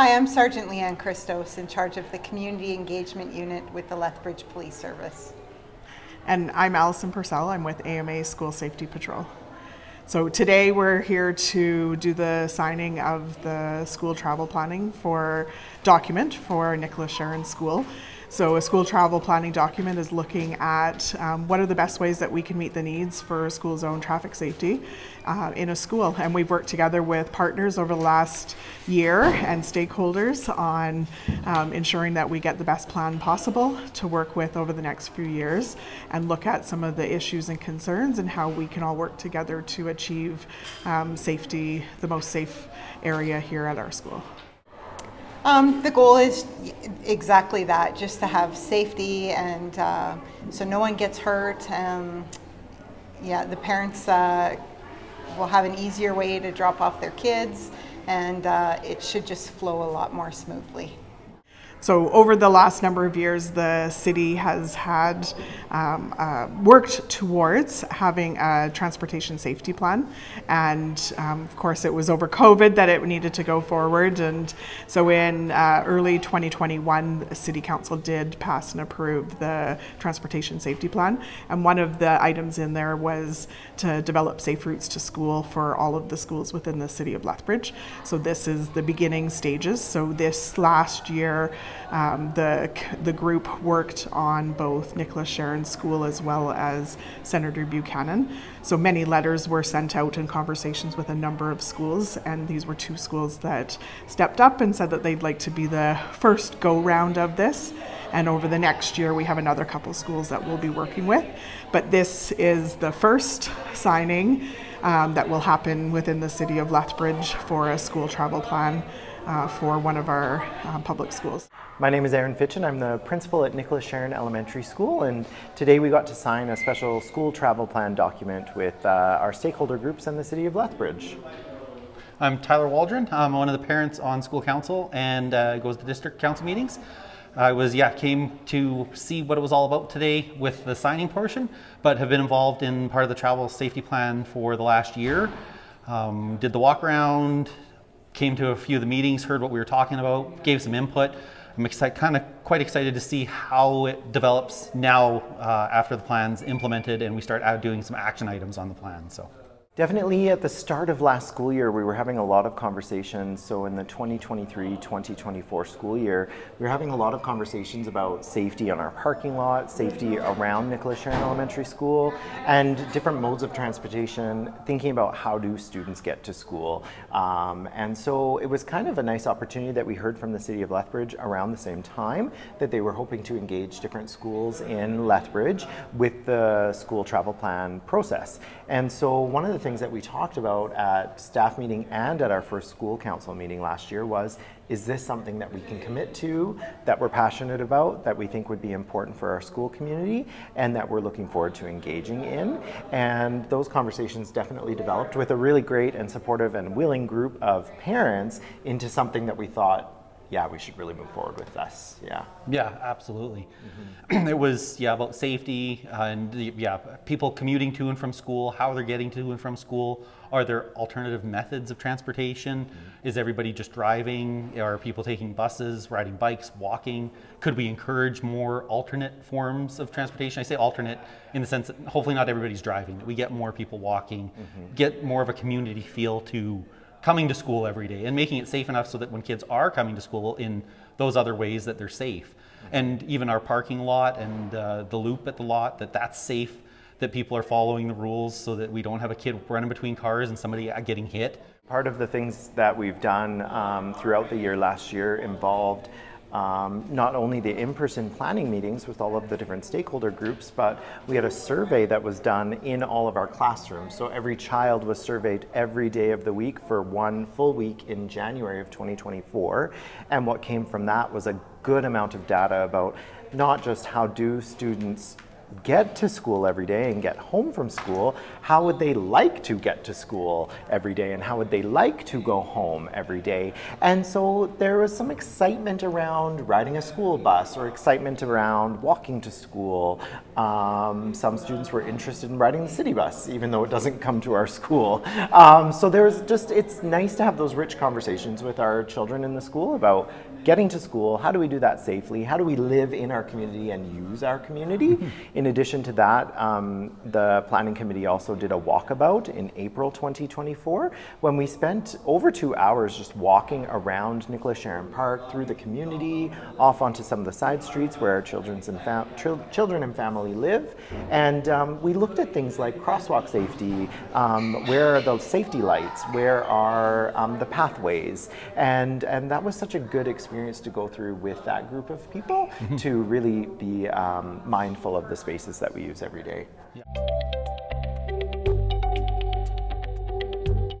Hi, I'm Sergeant Leanne Christos, in charge of the Community Engagement Unit with the Lethbridge Police Service. And I'm Allison Purcell. I'm with AMA School Safety Patrol. So today we're here to do the signing of the school travel planning for document for Nicholas Sheran School. So a school travel planning document is looking at um, what are the best ways that we can meet the needs for school zone traffic safety uh, in a school. And we've worked together with partners over the last year and stakeholders on um, ensuring that we get the best plan possible to work with over the next few years and look at some of the issues and concerns and how we can all work together to achieve um, safety, the most safe area here at our school. Um, the goal is exactly that, just to have safety and uh, so no one gets hurt. Um, yeah, the parents uh, will have an easier way to drop off their kids and uh, it should just flow a lot more smoothly. So over the last number of years, the city has had um, uh, worked towards having a transportation safety plan, and um, of course, it was over COVID that it needed to go forward. And so, in uh, early 2021, the City Council did pass and approve the transportation safety plan, and one of the items in there was to develop safe routes to school for all of the schools within the city of Lethbridge. So this is the beginning stages. So this last year. Um, the, the group worked on both Nicholas Sheran School as well as Senator Buchanan. So many letters were sent out and conversations with a number of schools, and these were two schools that stepped up and said that they'd like to be the first go round of this. And over the next year, we have another couple schools that we'll be working with. But this is the first signing um, that will happen within the city of Lethbridge for a school travel plan uh, for one of our uh, public schools. My name is Aaron Fitch and I'm the principal at Nicholas Sheran Elementary School and today we got to sign a special school travel plan document with uh, our stakeholder groups and the City of Lethbridge. I'm Tyler Waldron. I'm one of the parents on school council and uh, goes to district council meetings. I was, yeah, came to see what it was all about today with the signing portion, but have been involved in part of the travel safety plan for the last year. Um, did the walk around, came to a few of the meetings, heard what we were talking about, gave some input. I'm excited, kind of quite excited to see how it develops now uh, after the plan's implemented and we start out doing some action items on the plan. So. Definitely at the start of last school year, we were having a lot of conversations. So in the 2023-2024 school year, we were having a lot of conversations about safety on our parking lot, safety around Nicholas Sheran Elementary School, and different modes of transportation, thinking about how do students get to school. Um, and so it was kind of a nice opportunity that we heard from the City of Lethbridge around the same time that they were hoping to engage different schools in Lethbridge with the school travel plan process. And so one of the things that we talked about at staff meeting and at our first school council meeting last year was is this something that we can commit to, that we're passionate about, that we think would be important for our school community, and that we're looking forward to engaging in? And those conversations definitely developed with a really great and supportive and willing group of parents into something that we thought yeah, we should really move forward with this. Yeah. Yeah, absolutely. Mm-hmm. it was yeah about safety uh, and the, yeah people commuting to and from school, how they're getting to and from school. Are there alternative methods of transportation? Mm-hmm. Is everybody just driving? Are people taking buses, riding bikes, walking? Could we encourage more alternate forms of transportation? I say alternate in the sense that hopefully not everybody's driving. That we get more people walking, mm-hmm. get more of a community feel to coming to school every day and making it safe enough so that when kids are coming to school in those other ways that they're safe. And even our parking lot and uh, the loop at the lot that that's safe that people are following the rules so that we don't have a kid running between cars and somebody getting hit. Part of the things that we've done um, throughout the year last year involved um, not only the in-person planning meetings with all of the different stakeholder groups, but we had a survey that was done in all of our classrooms. So every child was surveyed every day of the week for one full week in January of 2024. And what came from that was a good amount of data about not just how do students get to school every day and get home from school, how would they like to get to school every day and how would they like to go home every day? And so there was some excitement around riding a school bus or excitement around walking to school. Um, some students were interested in riding the city bus, even though it doesn't come to our school. Um, so there's just, it's nice to have those rich conversations with our children in the school about getting to school, how do we do that safely, how do we live in our community and use our community. in addition to that, um, the planning committee also did a walkabout in April 2024 when we spent over two hours just walking around Nicholas Sheran Park through the community, off onto some of the side streets where children's and fam- children and family live. And um, we looked at things like crosswalk safety, um, where are the safety lights, where are um, the pathways, and, and that was such a good experience to go through with that group of people to really be um, mindful of the spaces that we use every day. Yeah.